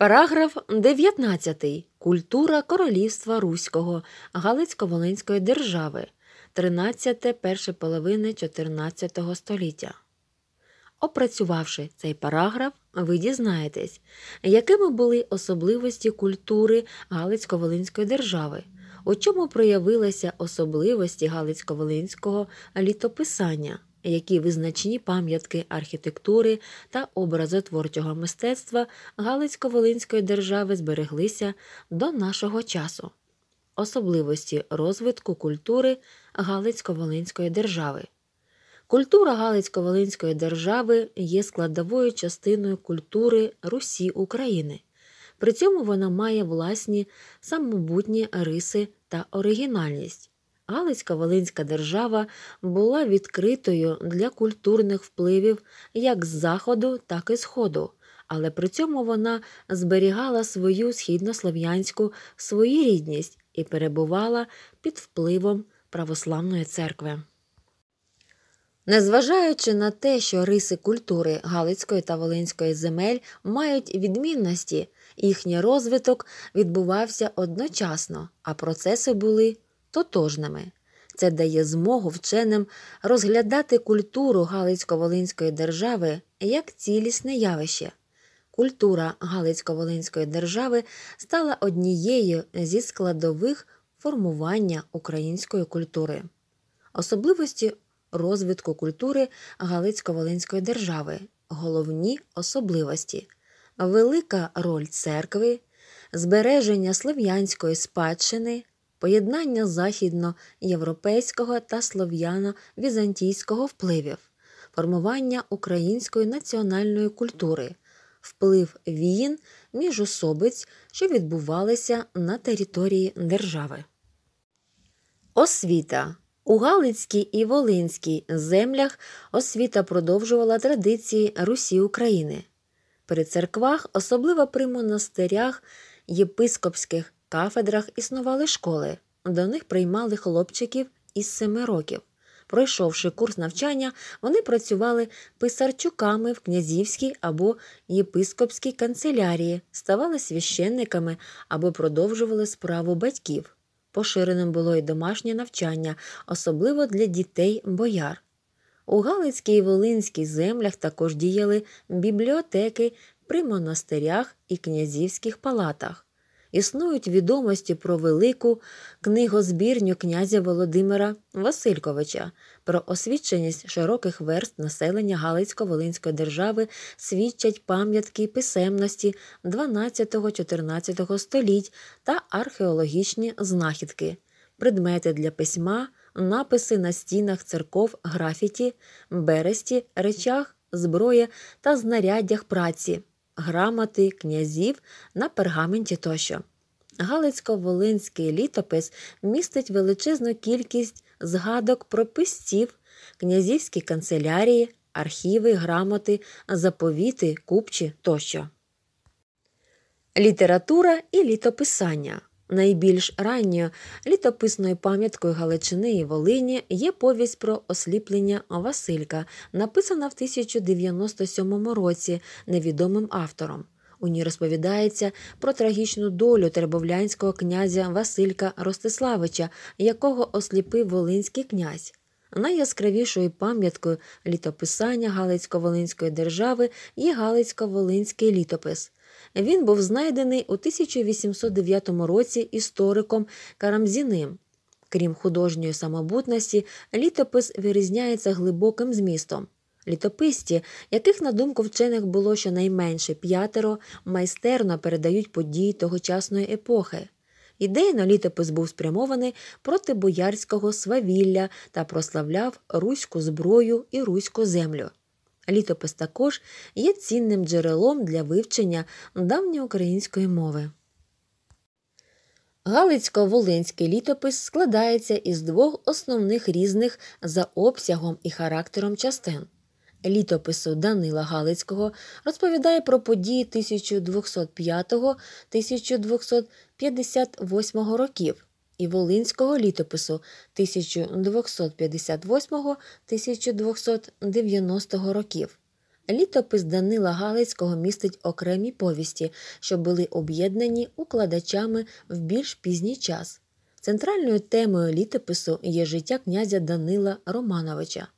Параграф 19. Культура Королівства Руського Галицько-Волинської держави 13 перше половини 14 століття. Опрацювавши цей параграф, ви дізнаєтесь, якими були особливості культури Галицько-Волинської держави, у чому проявилися особливості Галицько-Волинського літописання які визначні пам'ятки архітектури та образотворчого мистецтва Галицько-Волинської держави збереглися до нашого часу, особливості розвитку культури Галицько-Волинської держави. Культура Галицько-Волинської держави є складовою частиною культури Русі України. При цьому вона має власні самобутні риси та оригінальність. Галицька Волинська держава була відкритою для культурних впливів як з заходу, так і сходу, але при цьому вона зберігала свою східнослов'янську своєрідність і перебувала під впливом православної церкви. Незважаючи на те, що риси культури Галицької та Волинської земель мають відмінності, їхній розвиток відбувався одночасно, а процеси були тотожними. Це дає змогу вченим розглядати культуру Галицько-Волинської держави як цілісне явище. Культура Галицько-Волинської держави стала однією зі складових формування української культури. Особливості розвитку культури Галицько-Волинської держави, головні особливості, велика роль церкви, збереження слов'янської спадщини, поєднання західноєвропейського та слов'яно-візантійського впливів, формування української національної культури, вплив війн міжособиць, що відбувалися на території держави. Освіта у Галицькій і Волинській землях освіта продовжувала традиції Русі України. При церквах, особливо при монастирях єпископських кафедрах існували школи, до них приймали хлопчиків із семи років. Пройшовши курс навчання, вони працювали писарчуками в князівській або єпископській канцелярії, ставали священниками або продовжували справу батьків. Поширеним було й домашнє навчання, особливо для дітей бояр. У Галицькій і Волинській землях також діяли бібліотеки при монастирях і князівських палатах. Існують відомості про велику книгозбірню князя Володимира Васильковича, про освіченість широких верст населення Галицько-Волинської держави свідчать пам'ятки писемності 12-14 століть та археологічні знахідки, предмети для письма, написи на стінах церков, графіті, бересті, речах, зброї та знаряддях праці грамоти князів на пергаменті тощо. Галицько-волинський літопис містить величезну кількість згадок про писців, князівські канцелярії, архіви, грамоти, заповіти, купчі тощо. Література і літописання Найбільш ранньою літописною пам'яткою Галичини і Волині є повість про осліплення Василька, написана в 1097 році невідомим автором. У ній розповідається про трагічну долю тербовлянського князя Василька Ростиславича, якого осліпив Волинський князь. Найяскравішою пам'яткою літописання Галицько-Волинської держави є Галицько-Волинський літопис. Він був знайдений у 1809 році істориком Карамзіним. Крім художньої самобутності, літопис вирізняється глибоким змістом. Літописці, яких, на думку вчених, було щонайменше п'ятеро, майстерно передають події тогочасної епохи. Ідейно літопис був спрямований проти боярського свавілля та прославляв руську зброю і руську землю. Літопис також є цінним джерелом для вивчення давньоукраїнської мови. Галицько-волинський літопис складається із двох основних різних за обсягом і характером частин. Літопису Данила Галицького розповідає про події 1205-1258 років і Волинського літопису 1258-1290 років. Літопис Данила Галицького містить окремі повісті, що були об'єднані укладачами в більш пізній час. Центральною темою літопису є життя князя Данила Романовича.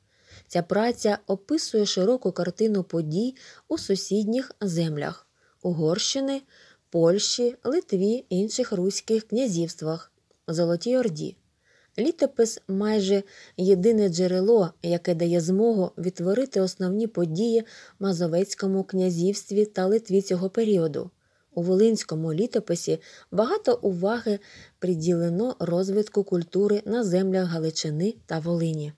Ця праця описує широку картину подій у сусідніх землях Угорщини, Польщі, Литві інших руських князівствах, Золотій Орді. Літопис майже єдине джерело, яке дає змогу відтворити основні події в Мазовецькому князівстві та Литві цього періоду. У Волинському літописі багато уваги приділено розвитку культури на землях Галичини та Волині.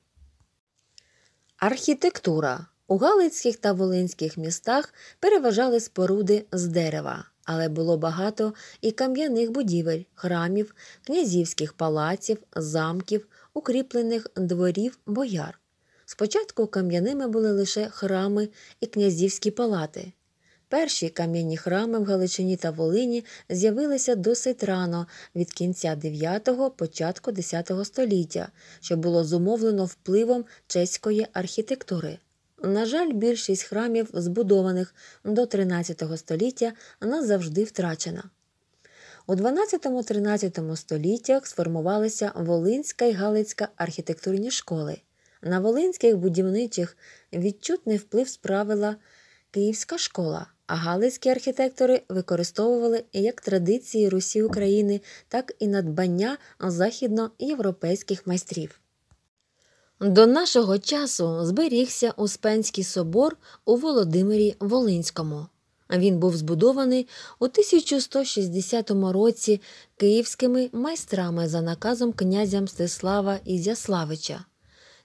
Архітектура у Галицьких та Волинських містах переважали споруди з дерева, але було багато і кам'яних будівель, храмів, князівських палаців, замків, укріплених дворів бояр. Спочатку кам'яними були лише храми і князівські палати. Перші кам'яні храми в Галичині та Волині з'явилися досить рано від кінця 9-го, початку 10 століття, що було зумовлено впливом чеської архітектури. На жаль, більшість храмів, збудованих до 13 століття, назавжди втрачена. У 12-13 століттях сформувалися Волинська і Галицька архітектурні школи. На волинських будівничих відчутний вплив справила Київська школа, а галицькі архітектори використовували як традиції Русі України, так і надбання західноєвропейських майстрів. До нашого часу зберігся Успенський собор у Володимирі Волинському. Він був збудований у 1160 році київськими майстрами за наказом князя Мстислава Ізяславича.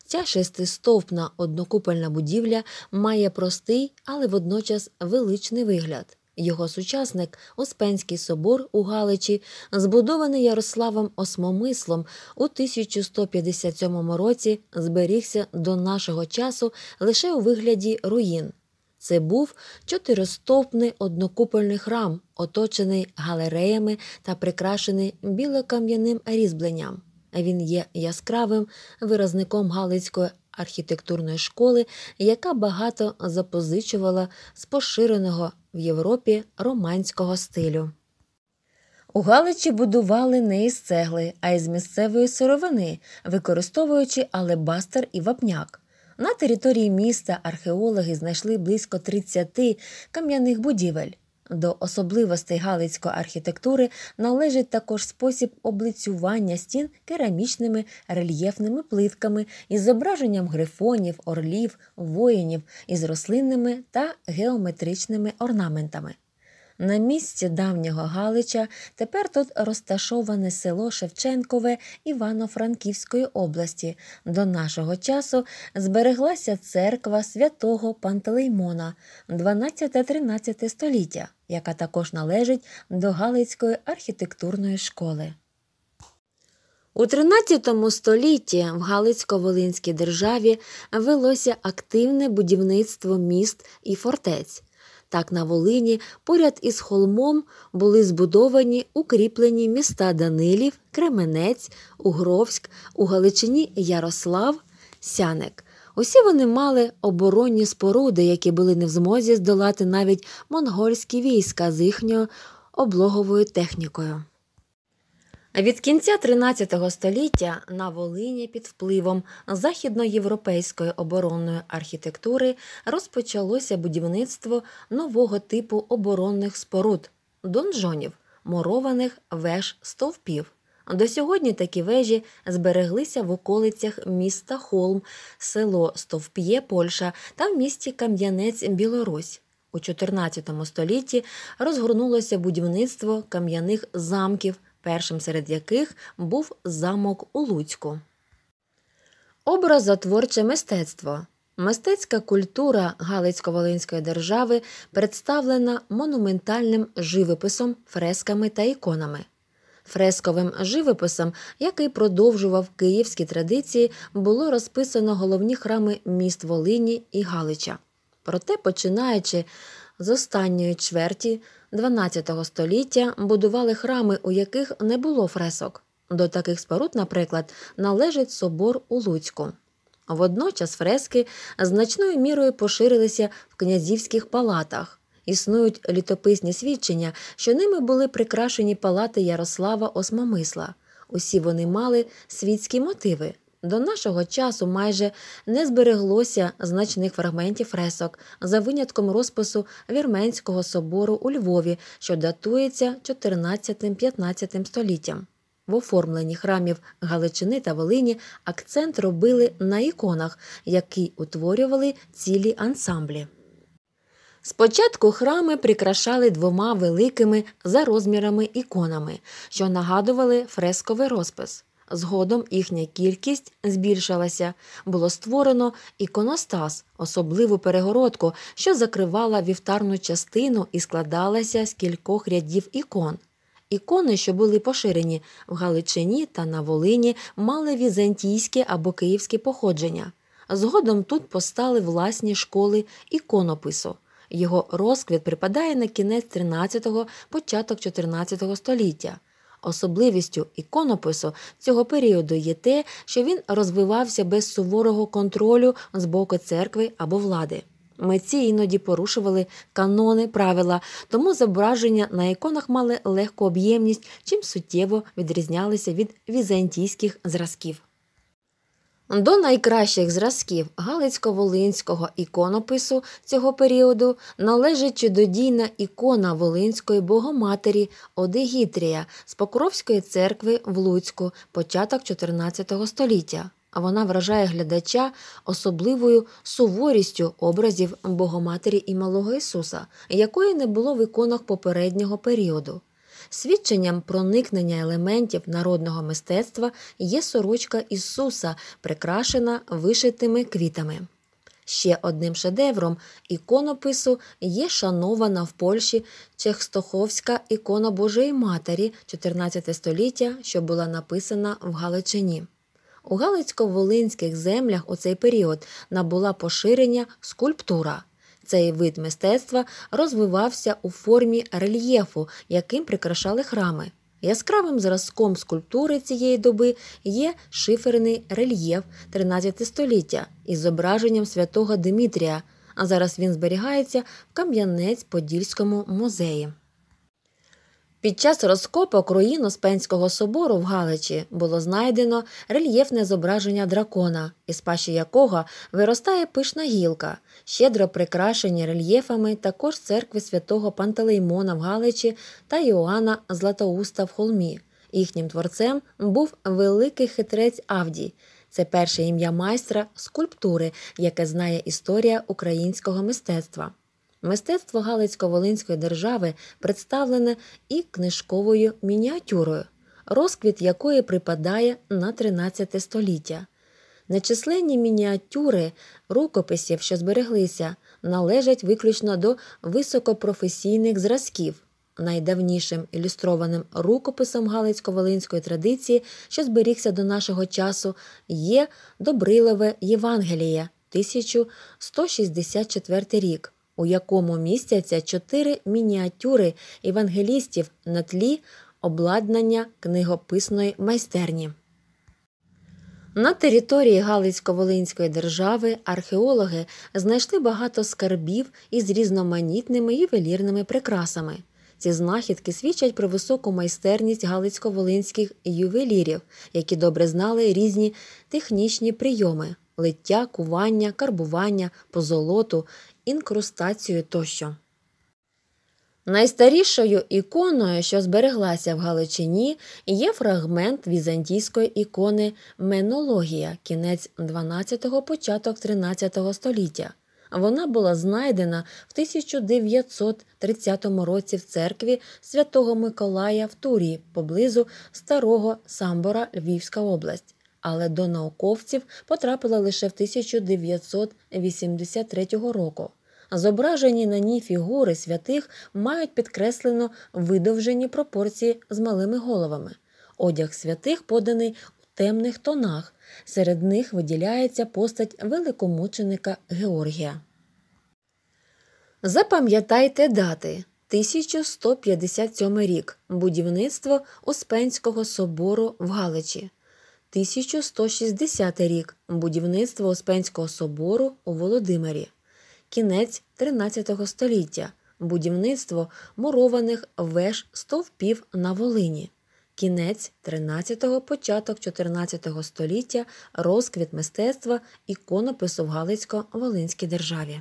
Ця шестистовпна однокупольна будівля має простий, але водночас величний вигляд. Його сучасник Успенський собор у Галичі, збудований Ярославом Осмомислом у 1157 році, зберігся до нашого часу лише у вигляді руїн. Це був чотиристовпний однокупольний храм, оточений галереями та прикрашений білокам'яним різьбленням. Він є яскравим виразником Галицької архітектурної школи, яка багато запозичувала з поширеного в Європі романського стилю. У Галичі будували не із цегли, а із місцевої сировини, використовуючи алебастер і вапняк. На території міста археологи знайшли близько 30 кам'яних будівель. До особливостей галицької архітектури належить також спосіб облицювання стін керамічними рельєфними плитками із зображенням грифонів, орлів, воїнів із рослинними та геометричними орнаментами. На місці давнього Галича тепер тут розташоване село Шевченкове Івано-Франківської області. До нашого часу збереглася церква святого Пантелеймона 12-13 століття, яка також належить до Галицької архітектурної школи. У 13 столітті в Галицько-Волинській державі велося активне будівництво міст і фортець. Так на Волині поряд із холмом були збудовані укріплені міста Данилів, Кременець, Угровськ, у Галичині Ярослав, Сяник. Усі вони мали оборонні споруди, які були не в змозі здолати навіть монгольські війська з їхньою облоговою технікою. Від кінця 13 століття на Волині під впливом західноєвропейської оборонної архітектури розпочалося будівництво нового типу оборонних споруд донжонів, мурованих веж стовпів. До сьогодні такі вежі збереглися в околицях міста Холм, село Стовп'є, Польща та в місті Кам'янець Білорусь. У 14 столітті розгорнулося будівництво кам'яних замків першим серед яких був замок у Луцьку. Образотворче мистецтво. Мистецька культура Галицько-Волинської держави представлена монументальним живописом, фресками та іконами. Фресковим живописом, який продовжував київські традиції, було розписано головні храми міст Волині і Галича. Проте, починаючи з останньої чверті XII століття будували храми, у яких не було фресок. До таких споруд, наприклад, належить собор у Луцьку. Водночас фрески значною мірою поширилися в князівських палатах. Існують літописні свідчення, що ними були прикрашені палати Ярослава Осмомисла. Усі вони мали світські мотиви. До нашого часу майже не збереглося значних фрагментів фресок за винятком розпису Вірменського собору у Львові, що датується 14-15 століттям. В оформленні храмів Галичини та Волині акцент робили на іконах, які утворювали цілі ансамблі. Спочатку храми прикрашали двома великими за розмірами іконами, що нагадували фресковий розпис. Згодом їхня кількість збільшилася, було створено іконостас, особливу перегородку, що закривала вівтарну частину і складалася з кількох рядів ікон. Ікони, що були поширені в Галичині та на Волині, мали візантійське або київське походження. Згодом тут постали власні школи іконопису. Його розквіт припадає на кінець 13-го, початок 14 століття. Особливістю іконопису цього періоду є те, що він розвивався без суворого контролю з боку церкви або влади. Митці іноді порушували канони, правила, тому зображення на іконах мали легку об'ємність, чим суттєво відрізнялися від візантійських зразків. До найкращих зразків Галицько-Волинського іконопису цього періоду належить чудодійна ікона Волинської Богоматері Одегітрія з Покровської церкви в Луцьку, початок 14 століття. Вона вражає глядача особливою суворістю образів Богоматері і Малого Ісуса, якої не було в іконах попереднього періоду. Свідченням проникнення елементів народного мистецтва є сорочка Ісуса, прикрашена вишитими квітами. Ще одним шедевром іконопису є шанована в Польщі Чехстоховська ікона Божої Матері 14 століття, що була написана в Галичині. У Галицько-Волинських землях у цей період набула поширення скульптура. Цей вид мистецтва розвивався у формі рельєфу, яким прикрашали храми. Яскравим зразком скульптури цієї доби є шиферний рельєф 13 століття із зображенням святого Димітрія, а зараз він зберігається в Кам'янець-Подільському музеї. Під час розкопок руїн Успенського собору в Галичі було знайдено рельєфне зображення дракона, із пащі якого виростає пишна гілка, щедро прикрашені рельєфами також церкви святого Пантелеймона в Галичі та Іоанна Златоуста в Холмі. Їхнім творцем був великий хитрець Авдій. Це перше ім'я майстра скульптури, яке знає історія українського мистецтва. Мистецтво Галицько-Волинської держави представлене і книжковою мініатюрою, розквіт якої припадає на 13 століття. Нечисленні мініатюри рукописів, що збереглися, належать виключно до високопрофесійних зразків. Найдавнішим ілюстрованим рукописом Галицько-Волинської традиції, що зберігся до нашого часу, є Добрилове Євангеліє 1164 рік у якому містяться чотири мініатюри євангелістів на тлі обладнання книгописної майстерні. На території Галицько-Волинської держави археологи знайшли багато скарбів із різноманітними ювелірними прикрасами. Ці знахідки свідчать про високу майстерність галицько-волинських ювелірів, які добре знали різні технічні прийоми лиття, кування, карбування, позолоту, інкрустацію тощо. Найстарішою іконою, що збереглася в Галичині, є фрагмент візантійської ікони Менологія, кінець 12-го, початок 13 століття. Вона була знайдена в 1930 році в церкві святого Миколая в Турії поблизу старого Самбора Львівська область але до науковців потрапила лише в 1983 року. Зображені на ній фігури святих мають підкреслено видовжені пропорції з малими головами. Одяг святих поданий у темних тонах, серед них виділяється постать великомученика Георгія. Запам'ятайте дати 1157 рік будівництво Успенського собору в Галичі. 1160 рік будівництво Успенського собору у Володимирі. Кінець 13 століття будівництво мурованих веж стовпів на Волині. Кінець 13-го, початок 14 століття розквіт мистецтва іконопису в Галицько-Волинській державі.